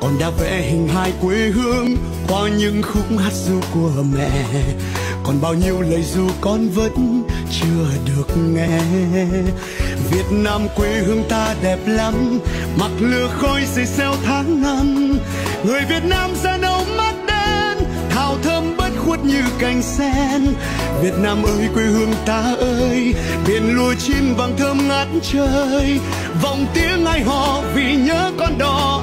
con đã vẽ hình hai quê hương qua những khúc hát ru của mẹ. Còn bao nhiêu lời ru con vẫn chưa được nghe. Việt Nam quê hương ta đẹp lắm, mặc lửa khói xây xeo tháng năm. Người Việt Nam da nâu mắt đen thảo thơm bất khuất như cành sen. Việt Nam ơi, quê hương ta ơi, biển lúa chín vàng thơm ngát trời. Vòng tiếng ai hò vì nhớ con đò